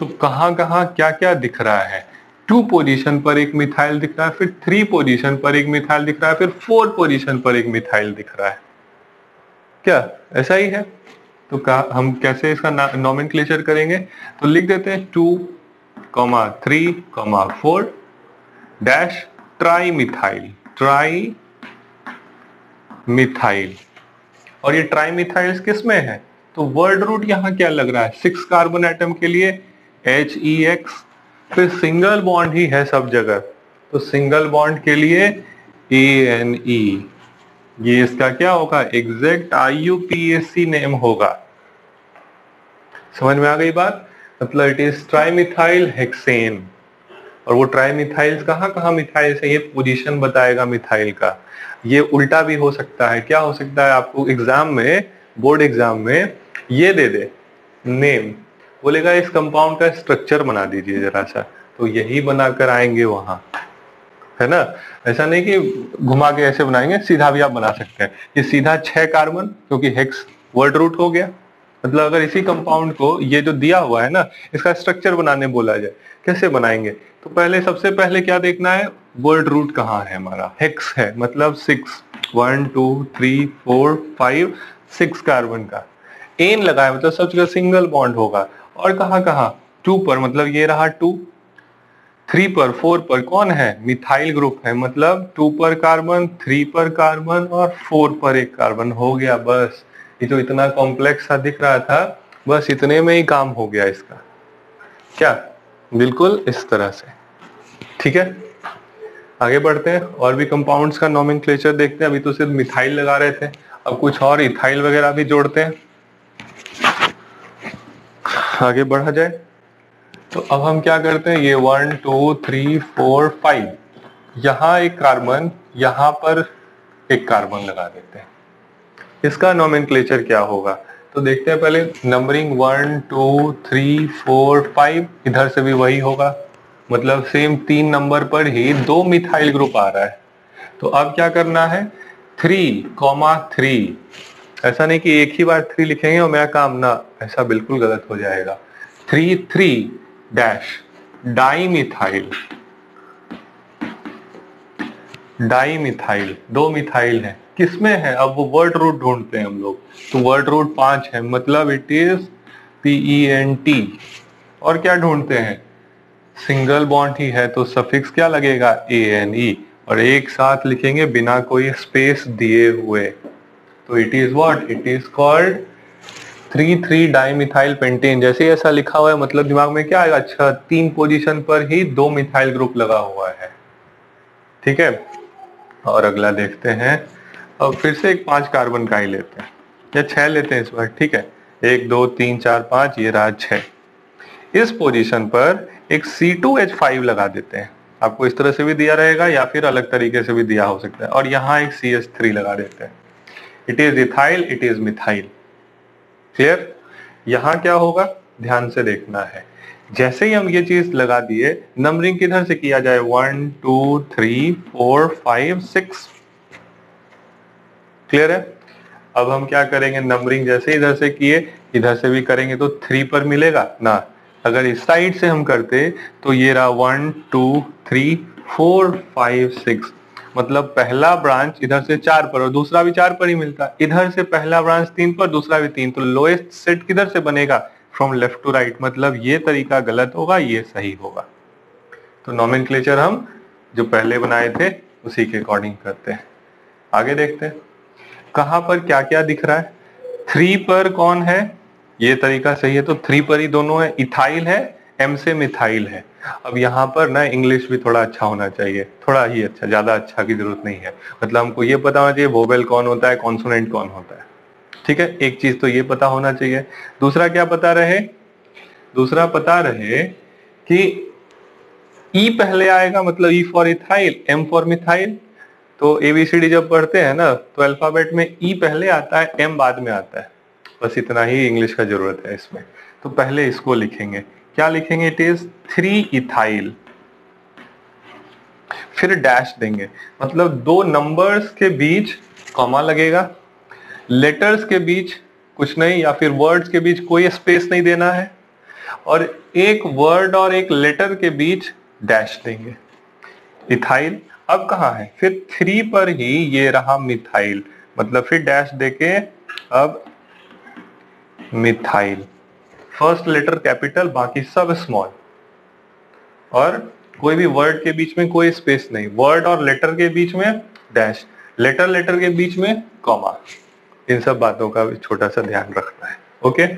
तो कहाँ कहाँ क्या क्या दिख रहा है? टू पोजीशन पर एक मिथाइल दिख रहा है फिर थ्री पोजीशन पर एक मिथाइल दिख रहा है फिर फोर पोजीशन पर एक मिथाइल दिख रहा है। क्या? ऐसा ही है? तो का, हम कैसे इसका नॉमिन करेंगे? तो लिख देते हैं two comma three comma four dash tri methyl tri methyl और ये ट्राई मिथाइल किसमें है? तो वर्ड रूट यहाँ क्या लग रहा है? सिक्स कार्बन एटम के लिए एच ई एक्स फिर सिंगल बॉन्ड ही है सब जगह। तो सिंगल बॉन्ड के लिए ए एन ई ये इसका क्या होगा? Exact I U P S C name होगा। समझ में आ गई बात? मतलब इट इज़ ट्राईमिथाइल हेक्सेन और वो ट्राईमिथाइल्स कहाँ कहाँ मिथाइल से? ये पोजीशन बताएगा मिथाइल का। ये उल्टा भी हो सकता है। क्या हो सकता है? आपको एग्ज़ाम में बोर्ड एग्ज़ाम में ये दे दे। नेम बोलेगा, इस कंपाउंड का स्ट्रक्चर बना दीजिए जरा सा तो यही बनाकर आएँगे वहाँ। है ना? ऐसा नहीं कि घुमा के ऐसे बनाएँगे, सीधा भी आप बना सकते हैं। ये सीधा छह कार्बन क्योंकि हेक्स वर्ड रूट हो गया। मतलब अगर इसी कंपाउंड को ये जो दिया हुआ है ना, इसका स्ट्रक्चर बनाने बोला जाए, कैसे बनाएँगे? तो पहले, सबसे पहले क्या देखना है? वर्ड रूट कहाँ है हमारा? हेक्स है मतलब six one two three four five six carbon का। एन लगा है मतलब सब जगह सिंगल बॉन्ड होगा। और कहा कहा? टू पर मतलब ये रहा टू। थ्री पर, फोर पर, कौन है? मिथाइल ग्रुप है मतलब टू पर कार्बन, थ्री पर कार्बन और फोर पर एक कार्बन, हो गया बस। ये जो इतना कॉम्प्लेक्स सा दिख रहा था, बस इतने में ही काम हो गया इसका। क्या? बिल्कुल इस तरह से। ठीक है? आगे बढ़ते हैं, और भी कंपाउंड्स का नॉमिन देखते हैं। अभी तो सिर्फ़ मिथाइल लगा रहे थे। अब कुछ और इथाइल वगैरह भी जोड़ते हैं। आगे बढ़ा जाए। तो अब हम क्या करते हैं? ये one two three four five यहाँ एक कार्बन यहाँ पर एक कार्बन लगा देते हैं। इसका नॉमिन क्या होगा? तो देखते हैं पहले numbering one two three four five इधर से भी वही होगा। मतलब सेम तीन नंबर पर ही दो मिथाइल ग्रुप आ रहा है। तो अब क्या करना है? थ्री कॉमा थ्री ऐसा नहीं कि एक ही बार थ्री लिखेंगे और मेरा काम ना, ऐसा बिल्कुल गलत हो जाएगा। Three three dash di methyl di methyl दो मिथाइल है। किसमें है? अब वो वर्ड रूट ढूंढते हैं हम लोग। तो वर्ड रूट पाँच है मतलब it is P E N T और क्या ढूंढते हैं? सिंगल बॉन्ड ही है तो सफिक्स क्या लगेगा? ए एन ई और एक साथ लिखेंगे बिना कोई स्पेस दिए हुए। तो it is what it is called three three dimethyl pentane जैसे ऐसा लिखा हुआ है मतलब दिमाग में क्या आएगा? अच्छा तीन पोजीशन पर ही दो मिथाइल ग्रुप लगा हुआ है। ठीक है? और अगला देखते हैं। अब फिर से एक पाँच कार्बन का ही लेते हैं। या छह लेते हैं इस बार। ठीक है? एक, दो, तीन, चार, पाँच, ये रहा छह। इस पोजीशन पर एक C2H5 लगा देते हैं। आपको इस तरह से भी दिया रहेगा या फिर अलग तरीके से भी दिया हो सकता है। और यहाँ एक सी एच थ्री लगा देते हैं। It is ethyl it is methyl clear यहाँ क्या होगा? ध्यान से देखना है। जैसे ही हम ये चीज़ लगा दिए नंबरिंग किधर से किया जाए? One two three four five six clear है? अब हम क्या करेंगे? नंबरिंग जैसे इधर से किए, इधर से भी करेंगे तो थ्री पर मिलेगा ना? अगर इस साइड से हम करते तो ये रहा one two three four five six मतलब पहला ब्रांच इधर से चार पर और दूसरा भी चार पर ही मिलता है। इधर से पहला ब्रांच तीन पर, दूसरा भी तीन। तो लोएस्ट सेट किधर से बनेगा? फ्रॉम लेफ़्ट टू राइट मतलब ये तरीका गलत होगा, ये सही होगा। तो नॉमिन हम जो पहले बनाए थे, उसी के अकॉर्डिंग करते हैं। आगे देखते हैं। कहाँ पर क्या क्या दिख रहा है? थ्री पर कौन है? ये तरीका सही है तो थ्री पर ही दोनों है। इथाइल है एम से मिथाइल है। अब यहाँ पर ना इंग्लिश भी थोड़ा अच्छा होना चाहिए। थोड़ा ही अच्छा ज़्यादा अच्छा की ज़रूरत नहीं है। मतलब हमको ये पता होना चाहिए वोबेल कौन होता है, कॉन्सोनेंट कौन होता है। ठीक है? एक चीज़ तो ये पता होना चाहिए। दूसरा क्या पता रहे? दूसरा पता रहे कि ई e पहले आएगा मतलब E for ethyl M for methyl तो एबीसीडी जब पढ़ते हैं ना तो अल्फ़ाबेट में ई e पहले आता है एम बाद में आता है। बस इतना ही इंग्लिश का ज़रूरत है इसमें। तो पहले इसको लिखेंगे। क्या लिखेंगे? इट इज़ थ्री इथाइल फिर डैश देंगे। मतलब दो नंबर्स के बीच कॉमा लगेगा। लेटर्स के बीच कुछ नहीं, या फिर वर्ड्स के बीच कोई स्पेस नहीं देना है। और एक वर्ड और एक लेटर के बीच डैश देंगे। इथाइल अब कहा है? फिर थ्री पर ही ये रहा मिथाइल मतलब फिर डैश देके अब मिथाइल फ़र्स्ट लेटर कैपिटल बाकी सब स्मॉल और कोई भी वर्ड के बीच में कोई स्पेस नहीं. वर्ड और लेटर के बीच में डैश लेटर लेटर के बीच में कॉमा इन सब बातों का भी छोटा सा ध्यान रखना है. ओके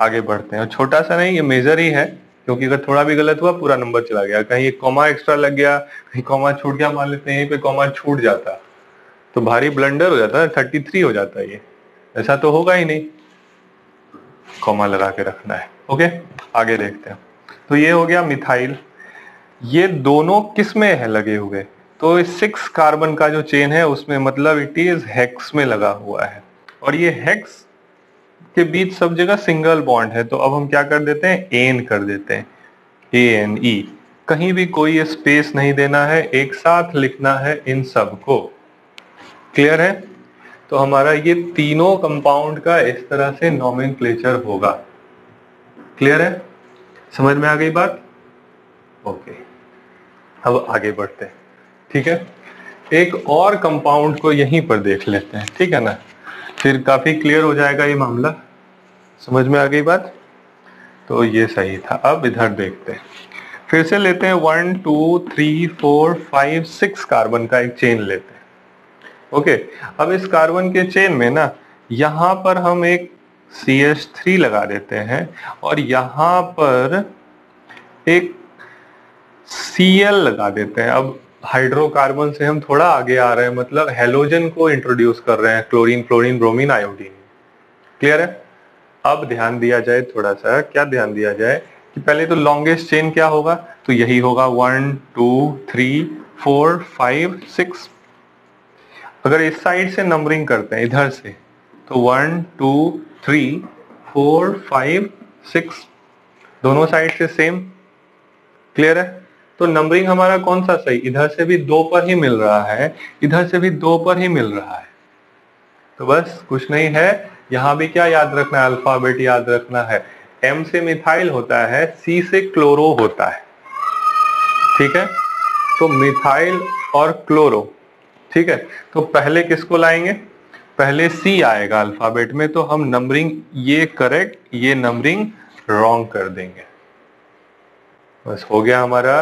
आगे बढ़ते हैं. और छोटा सा नहीं, ये मेजर ही है, क्योंकि अगर थोड़ा भी गलत हुआ, पूरा नंबर चला गया. कहीं एक कॉमा एक्स्ट्रा लग गया, कहीं कॉमा छूट गया, मान लेते हैं यहीं पे कॉमा छूट जाता. तो भारी ब्लंडर हो जाता है थर्टी थ्री हो जाता है ये. ऐसा तो होगा ही नहीं. कॉमा लगा के रखना है। ओके? आगे देखते हैं। तो ये हो गया मिथाइल। ये दोनों किसमें है लगे हुए? तो सिक्स कार्बन का जो चेन है, उसमें मतलब इट इज़ हेक्स में लगा हुआ है। और ये हेक्स के बीच सब जगह सिंगल बॉन्ड है। तो अब हम क्या कर देते हैं? एन कर देते हैं। ए एन ई कहीं भी कोई स्पेस नहीं देना है। एक साथ लिखना है इन सबको। क्लियर है? तो हमारा ये तीनों कंपाउंड का इस तरह से नॉमिन होगा। क्लियर है? समझ में आ गई बात? ओके अब आगे बढ़ते हैं। ठीक है? एक और कंपाउंड को यहीं पर देख लेते हैं। ठीक है ना? फिर काफ़ी क्लियर हो जाएगा ये मामला। समझ में आ गई बात? तो ये सही था। अब इधर देखते हैं। फिर से लेते हैं। One two three four five six carbon का एक चेन लेते हैं। ओके, अब इस कार्बन के चेन में ना, यहाँ पर हम एक सी एच थ्री लगा देते हैं और यहाँ पर एक सी एल लगा देते हैं। अब हाइड्रोकार्बन से हम थोड़ा आगे आ रहे हैं मतलब हेलोजन को इंट्रोड्यूस कर रहे हैं chlorine fluorine bromine iodine clear है? अब ध्यान दिया जाए थोड़ा सा, क्या ध्यान दिया जाए कि पहले तो लॉन्गेस्ट चेन क्या होगा? तो यही होगा one two three four five six अगर इस साइड से नंबरिंग करते हैं, इधर से तो one, two, three, four, five, six, दोनों साइड से सेम, क्लियर है? तो नंबरिंग हमारा कौन सा सही? इधर से भी दो पर ही मिल रहा है, इधर से भी दो पर ही मिल रहा है। तो बस, कुछ नहीं है, यहाँ भी क्या याद रखना है? अल्फ़ाबेट याद रखना है। एम से मिथाइल होता है सी से क्लोरो होता है। ठीक है? तो मिथाइल और क्लोरो ठीक है? तो पहले किसको लाएँगे? पहले सी आएगा अल्फ़ाबेट में तो हम नंबरिंग ये करेक्ट ये नंबरिंग रॉन्ग कर देंगे। बस हो गया हमारा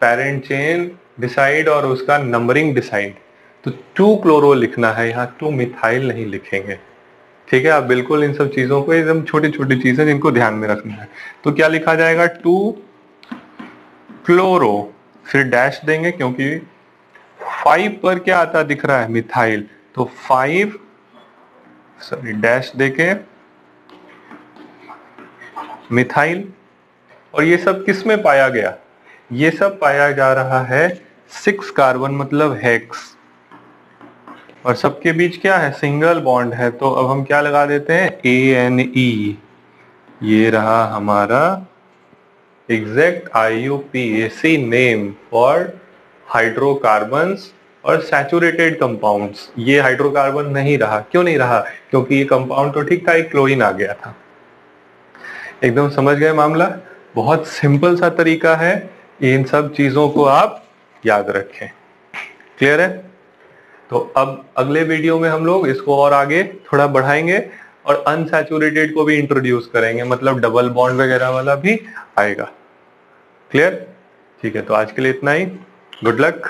पेरेंट चेन डिसाइड और उसका नंबरिंग डिसाइड तो टू क्लोरो लिखना है यहाँ टू मिथाइल नहीं लिखेंगे। ठीक है? आप बिल्कुल इन सब चीज़ों को एकदम छोटी छोटी चीज़ें जिनको ध्यान में रखना है। तो क्या लिखा जाएगा? टू क्लोरो फिर डैश देंगे क्योंकि फाइव पर क्या आता दिख रहा है मिथाइल। तो फाइव सॉरी डैश देके मिथाइल। और ये सब किसमें पाया गया? ये सब पाया जा रहा है सिक्स कार्बन मतलब हेक्स और सबके बीच क्या है? सिंगल बॉन्ड है। तो अब हम क्या लगा देते हैं? ए एन ई ये रहा हमारा exact I U P A C name for hydrocarbons और सैचुरेटेड कंपाउंड्स ये हाइड्रोकार्बन नहीं रहा. क्यों नहीं रहा? क्योंकि ये कंपाउंड तो ठीक था, एक क्लोरीन आ गया था। एकदम समझ गए मामला? बहुत सिंपल सा तरीका है। इन सब चीज़ों को आप याद रखें। क्लियर है? तो अब अगले वीडियो में हम लोग इसको और आगे थोड़ा बढ़ाएँगे और अनसैचुरेटेड को भी इंट्रोड्यूस करेंगे। मतलब डबल बॉन्ड वगैरह वाला भी आएगा। क्लियर ठीक है तो आज के लिए इतना ही। Good luck